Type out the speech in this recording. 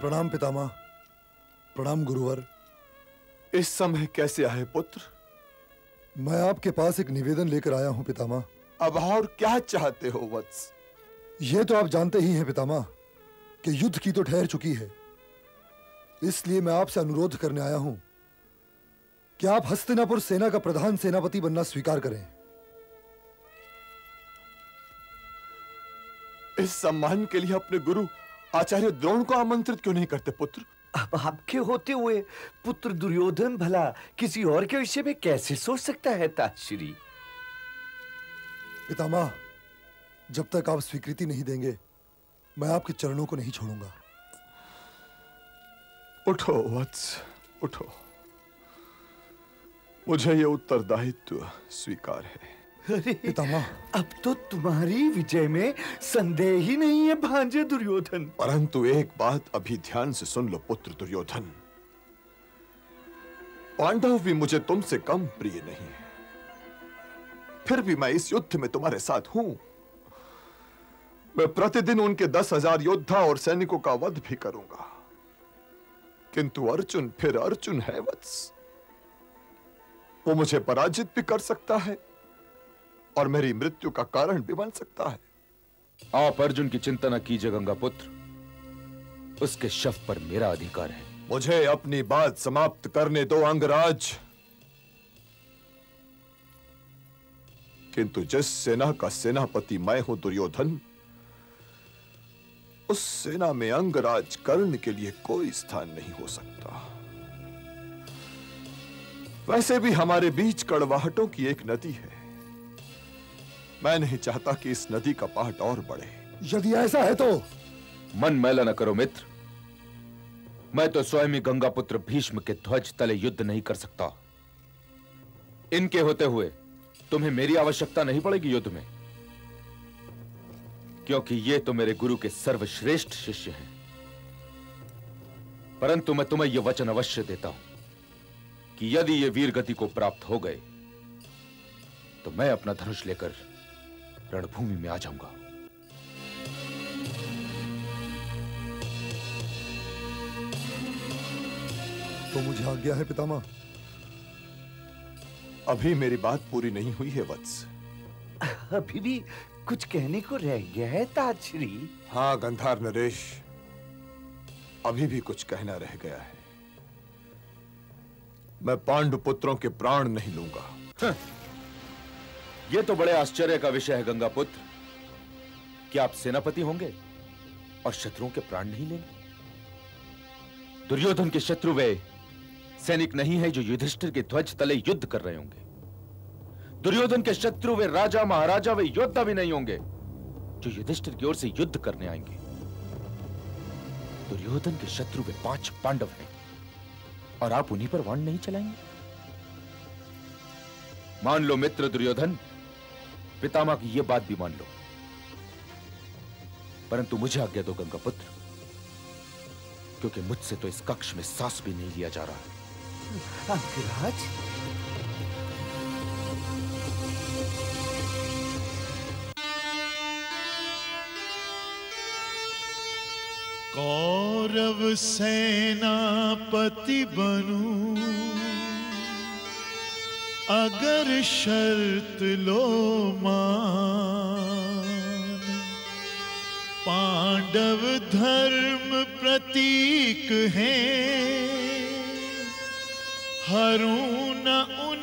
प्रणाम पितामह प्रणाम गुरुवर। इस समय कैसे आए पुत्र? मैं आपके पास एक निवेदन लेकर आया हूँ पितामह। अब और क्या चाहते हो वत्स? यह तो आप जानते ही हैं पितामह कि युद्ध की तो ठहर चुकी है। इसलिए मैं आपसे अनुरोध करने आया हूँ कि आप हस्तिनापुर सेना का प्रधान सेनापति बनना स्वीकार करें। इस सम्मान के लिए अपने गुरु आचार्य द्रोण को आमंत्रित क्यों नहीं करते पुत्र? अब आपके होते हुए? पुत्र दुर्योधन भला किसी और के विषय में कैसे सोच सकता है ताश्री? पितामह जब तक आप स्वीकृति नहीं देंगे मैं आपके चरणों को नहीं छोड़ूँगा। उठो वत्स उठो। मुझे ये उत्तरदायित्व स्वीकार है। पितामह। अब तो तुम्हारी विजय में संदेह ही नहीं है भांजे दुर्योधन। परंतु एक बात अभी ध्यान से सुन लो पुत्र दुर्योधन। पांडव भी मुझे तुमसे कम प्रिय नहीं है। फिर भी मैं इस युद्ध में तुम्हारे साथ हूँ। मैं प्रतिदिन उनके दस हज़ार योद्धा और सैनिकों का वध भी करूँगा। किंतु अर्जुन फिर अर्जुन है वत्स। वो मुझे पराजित भी कर सकता है। और मेरी मृत्यु का कारण भी बन सकता है। आप अर्जुन की चिंता न कीजिए गंगा पुत्र। उसके शव पर मेरा अधिकार है। मुझे अपनी बात समाप्त करने दो अंगराज। किंतु जिस सेना का सेनापति मैं हूँ दुर्योधन उस सेना में अंगराज कर्ण के लिए कोई स्थान नहीं हो सकता। वैसे भी हमारे बीच कड़वाहटों की एक नदी है। मैं नहीं चाहता कि इस नदी का पहाड़ और बढ़े। यदि ऐसा है तो? मन मैला न करो मित्र। मैं तो स्वयं ही गंगा पुत्र भीष्म के ध्वज तले युद्ध नहीं कर सकता। इनके होते हुए तुम्हें मेरी आवश्यकता नहीं पड़ेगी युद्ध में। क्योंकि ये तो मेरे गुरु के सर्वश्रेष्ठ शिष्य हैं। परंतु मैं तुम्हें यह वचन अवश्य देता हूँ कि यदि ये वीर गति को प्राप्त हो गए तो मैं अपना धनुष लेकर रणभूमि में आ जाऊँगा। तो मुझे आज्ञा है पितामह। अभी मेरी बात पूरी नहीं हुई है वत्स। अभी भी कुछ कहने को रह गया है ताजश्री। हाँ गंधार नरेश अभी भी कुछ कहना रह गया है। मैं पांडु पुत्रों के प्राण नहीं लूँगा। यह तो बड़े आश्चर्य का विषय है गंगा पुत्र क्या आप सेनापति होंगे और शत्रुओं के प्राण नहीं लेंगे? दुर्योधन के शत्रु वे सैनिक नहीं है जो युधिष्ठिर के ध्वज तले युद्ध कर रहे होंगे। दुर्योधन के शत्रु वे राजा, महाराजा, वे योद्धा भी नहीं होंगे जो युधिष्ठिर की ओर से युद्ध करने आएँगे। दुर्योधन के शत्रु वे पाँच पांडव हैं और आप उन्हीं पर वाण नहीं चलाएँगे? मान लो मित्र दुर्योधन पितामह की यह बात भी मान लो। परंतु मुझे आज्ञा दो गंगा पुत्र क्योंकि मुझसे तो इस कक्ष में सांस भी नहीं लिया जा रहा। है अंकराज कौरव सेनापति बनूं। अगर शर्त लो मान पांडव धर्म प्रतीक हैं हरू न प्राण